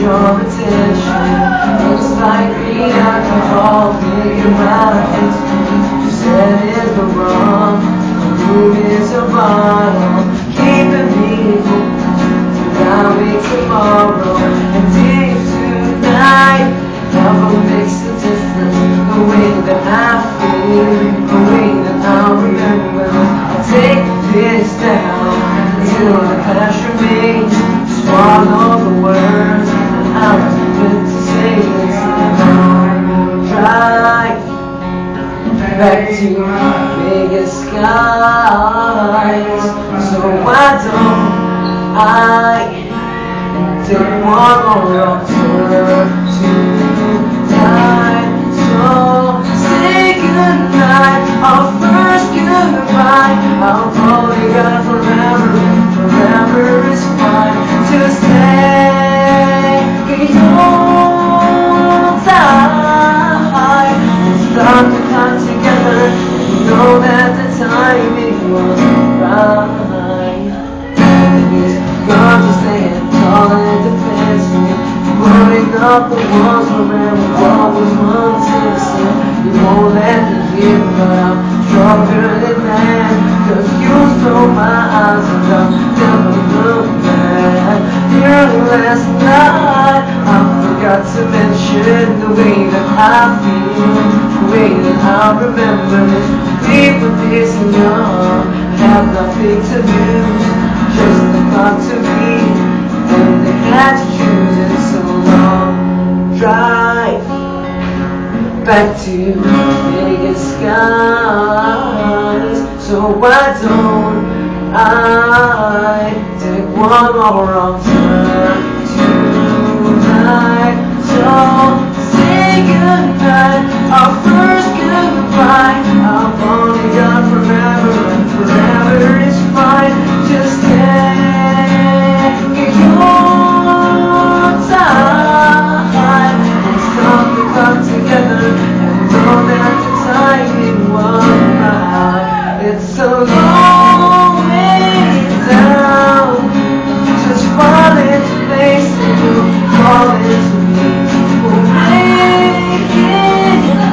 your attention. Looks like green alcohol, about against me. You said it's the wrong, the room is a bottle, keeping me now we tomorrow and deep tonight. What makes a difference? The way that I feel, the way that I to Vegas skies. So why don't I take one more wrong to die So say goodnight, our first goodbye. I'll probably got forever, forever is fine. Just take your time. Stop the clock together. Know that the timing was right. God just stand tall and defends me. Putting up the walls around what was once innocent. You won't let me hear, but I'm stronger than that. Cause you stole my eyes and I'll never look back. Here last night, I forgot to mention the way that I feel, the way that I remember this. People this young, have nothing to lose. Just the thought to be. And they had to choose it so long. Drive back to Vegas skies. So why don't I take one more wrong turn tonight? So It's a long way down, just fall into place and you'll fall into me. We'll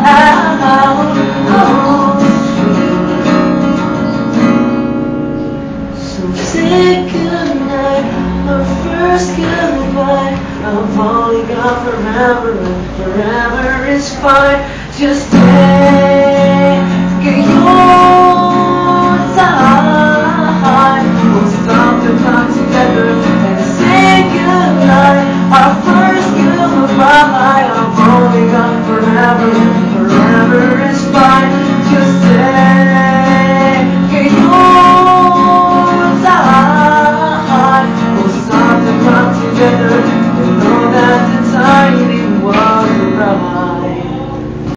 out. So say goodnight, our first goodbye. Got forever, and forever is fine. Just your Amém.